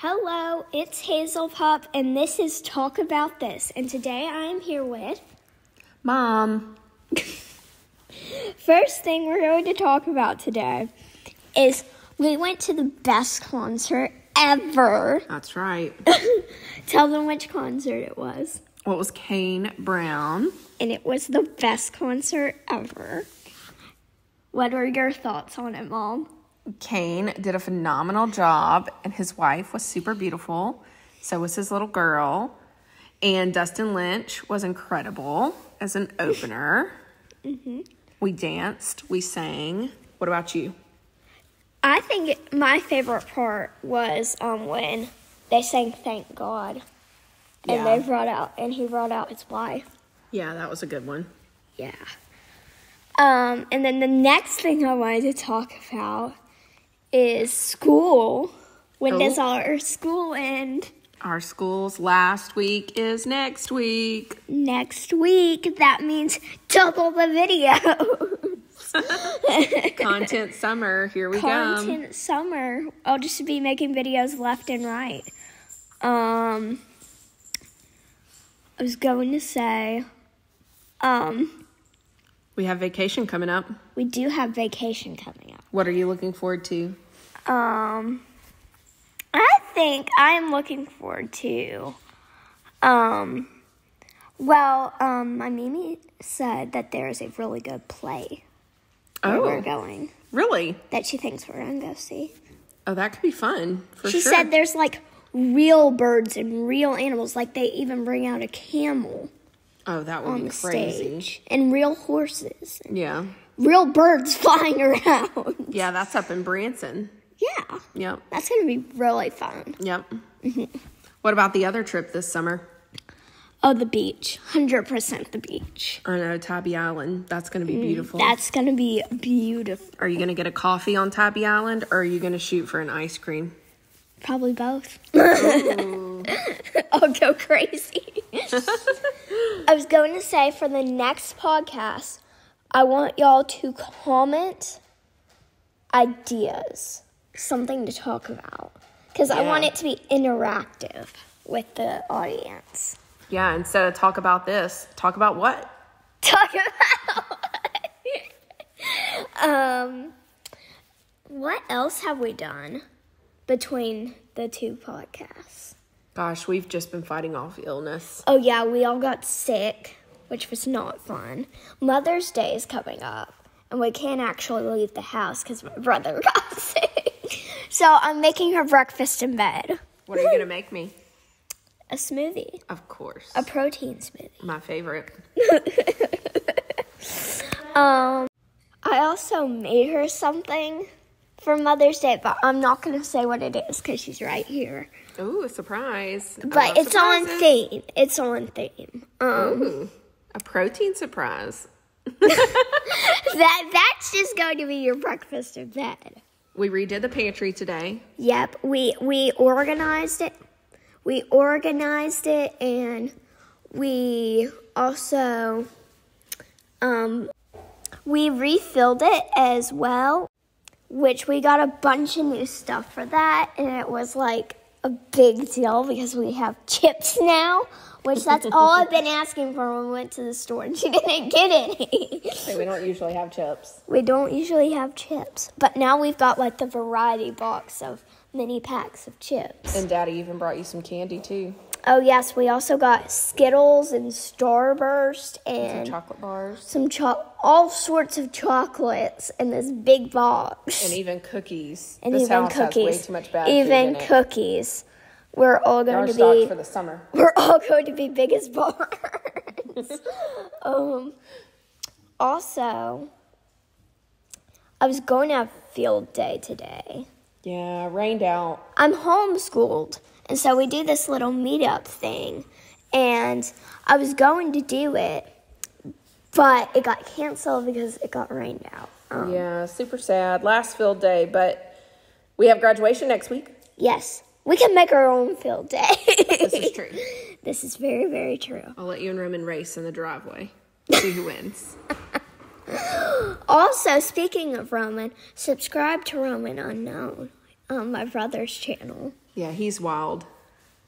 Hello, it's Hazel Pop, and this is Talk About This. And today I am here with. Mom. First thing we're going to talk about today is we went to the best concert ever. That's right. Tell them which concert it was. It was Kane Brown? And it was the best concert ever. What are your thoughts on it, Mom? Kane did a phenomenal job, and his wife was super beautiful. So was his little girl. And Dustin Lynch was incredible as an opener. We danced, we sang. What about you? I think my favorite part was um, when they sang "Thank God," and Yeah. they brought out and he brought out his wife. Yeah, that was a good one. Yeah. Um, and then the next thing I wanted to talk about is school. When Oh. does our school end? Our school's last week is next week. Next week. That means double the video. Content summer, here we go. Content summer. I'll just be making videos left and right. Um, I was going to say, um, We have vacation coming up. we do have vacation coming up. What are you looking forward to? Um, I think I'm looking forward to. Um, well, um, my Mimi said that there's a really good play where we're Oh, going really? that she thinks we're gonna go see. Oh, that could be fun for she sure. said there's like real birds and real animals, like they even bring out a camel oh, that would on be the crazy. stage, and real horses, Yeah. real birds flying around. Yeah, that's up in Branson. Yeah, Yep. that's gonna be really fun. Yep. Mm-hmm. what about the other trip this summer? Oh, the beach, hundred percent the beach. I know Tybee Island. That's going to be mm, beautiful. That's gonna be beautiful. are you going to get a coffee on Tybee Island or are you going to shoot for an ice cream? Probably both. I'll go crazy. I was going to say for the next podcast, I want y'all to comment ideas, something to talk about. Because I want it to be interactive with the audience. Yeah, instead of talk about this, talk about what? Talk about. um, what else have we done between the two podcasts? Gosh, we've just been fighting off illness. Oh yeah, we all got sick, which was not fun. Mother's Day is coming up, and we can't actually leave the house because my brother got sick. So I'm making her breakfast in bed. What are you going to make me? A smoothie, Of course. a protein smoothie. My favorite. Um, I also made her something for Mother's Day, but I'm not gonna say what it is because she's right here. Ooh, a surprise. But it's on surprises. theme. It's on theme. Um, Ooh, a protein surprise. that that's just going to be your breakfast in bed. We redid the pantry today. Yep, we we organized it. We organized it and we also um we refilled it as well, which we got a bunch of new stuff for that and it was like a big deal because we have chips now, which that's all I've been asking for when we went to the store and she didn't get any. we don't usually have chips. We don't usually have chips, but now we've got like the variety box of mini packs of chips. And Daddy even brought you some candy too. Oh yes, we also got Skittles and Starburst Some and chocolate bars. some cho- all sorts of chocolates in this big box. And even cookies. And this even house cookies. has way too much bad even food in it. cookies. We're all going to be for the summer. we're all going to be big as barns. um, also, I was going to have field day today. Yeah, rained out. I'm homeschooled, and so we do this little meetup thing. And I was going to do it, but it got canceled because it got rained out. Um, Yeah, super sad. Last field day, but we have graduation next week. Yes, we can make our own field day. This is true. This is very, very true. I'll let you and Roman race in the driveway. See who wins. Also, speaking of Roman, subscribe to Roman Unknown on my brother's channel. Yeah, he's wild.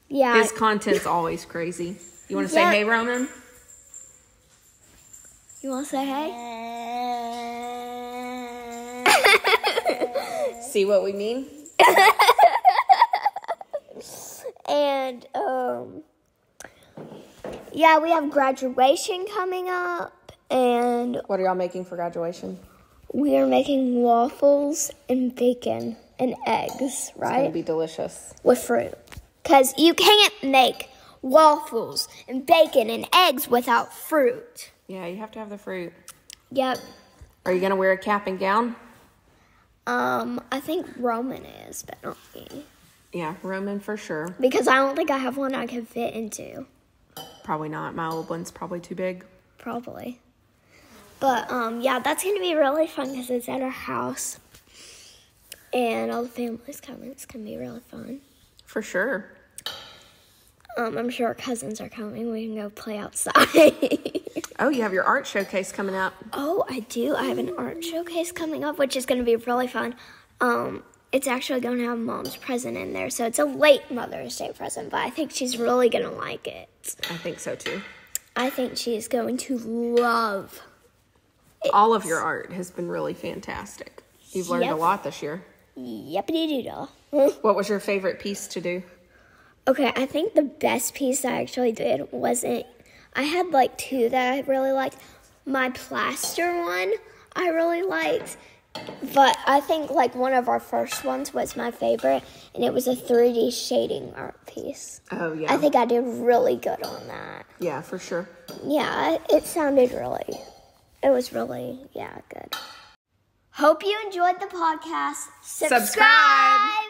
Yeah. His content's always crazy. You want to say Yeah. hey, Roman? you want to say hey? See what we mean? And um yeah, we have graduation coming up and What are y'all making for graduation? we are making waffles and bacon and eggs, right? It's gonna be delicious. With fruit. Cuz you can't make waffles and bacon and eggs without fruit. Yeah, you have to have the fruit. Yep. Are you gonna wear a cap and gown? Um I think Roman is, but not me. Yeah, Roman for sure. Because I don't think I have one I can fit into. Probably not. My old one's probably too big. Probably. But um, yeah, that's gonna be really fun because it's at our house, and all the family's coming. It's gonna be really fun. For sure. Um, I'm sure our cousins are coming. We can go play outside. Oh, you have your art showcase coming up. oh, I do. I have an art showcase coming up, which is gonna be really fun. Um, it's actually gonna have mom's present in there, so it's a late Mother's Day present, but I think she's really gonna like it. I think so too. I think she's going to love. All of your art has been really fantastic. You've learned Yep. a lot this year. Yippity doodle. What was your favorite piece to do? Okay, I think the best piece I actually did wasn't. I had like two that I really liked. My plaster one I really liked, but I think like one of our first ones was my favorite, and it was a 3D shading art piece. Oh yeah. I think I did really good on that. yeah, for sure. Yeah, it- it sounded really. It was really yeah good. Hope you enjoyed the podcast. Subscribe. Subscribe.